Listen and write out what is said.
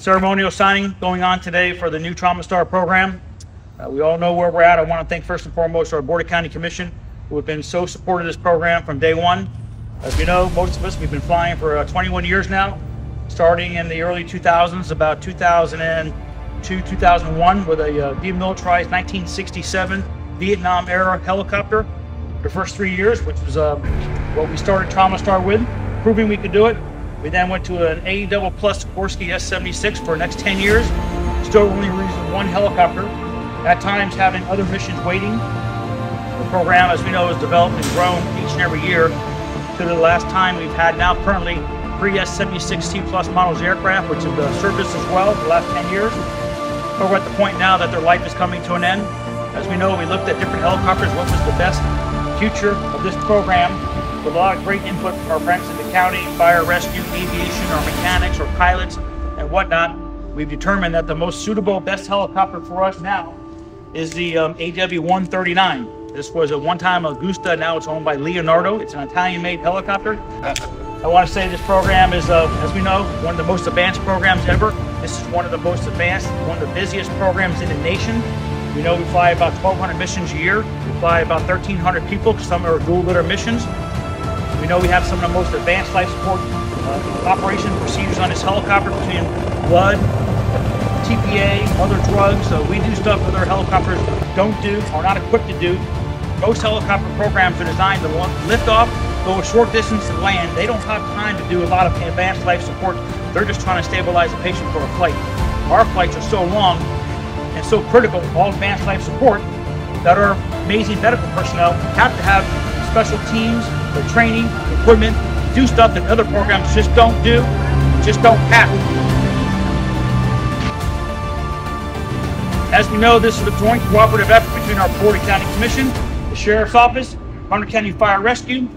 ceremonial signing going on today for the new Trauma Star program. Uh, we all know where we're at. I want to thank first and foremost our Board of County Commission who have been so supportive of this program from day one. As you know, most of us, we've been flying for uh, 21 years now, starting in the early 2000s, about 2002, 2001, with a uh, demilitarized 1967 Vietnam era helicopter. The first three years, which was uh, what we started Trauma Star with, proving we could do it. We then went to an A double plus Sikorsky S-76 for the next 10 years, still only using one helicopter, at times having other missions waiting. The program, as we know, has developed and grown each and every year to the last time we've had now currently three S-76C plus models aircraft, which have uh, serviced as well for the last 10 years. But we're at the point now that their life is coming to an end. As we know, we looked at different helicopters, what was the best future of this program, with a lot of great input from our friends in the county, fire rescue, aviation, our mechanics, or pilots, and whatnot. We've determined that the most suitable, best helicopter for us now is the um, AW-139. This was a one-time Agusta, now it's owned by Leonardo. It's an Italian-made helicopter. I want to say this program is, uh, as we know, one of the most advanced programs ever. This is one of the most advanced, one of the busiest programs in the nation. We know we fly about 1,200 missions a year. We fly about 1,300 people, some are dual litter missions. We know we have some of the most advanced life support uh, operation procedures on this helicopter between blood, TPA, other drugs. So we do stuff that our helicopters don't do or not equipped to do. Most helicopter programs are designed to lift off, go a short distance and land. They don't have time to do a lot of advanced life support. They're just trying to stabilize a patient for a flight. Our flights are so long and so critical, all advanced life support, that our amazing medical personnel have to have special teams, their training, equipment, do stuff that other programs just don't do, just don't have. As we know, this is a joint cooperative effort between our of County Commission, the Sheriff's Office, Hunter County Fire Rescue,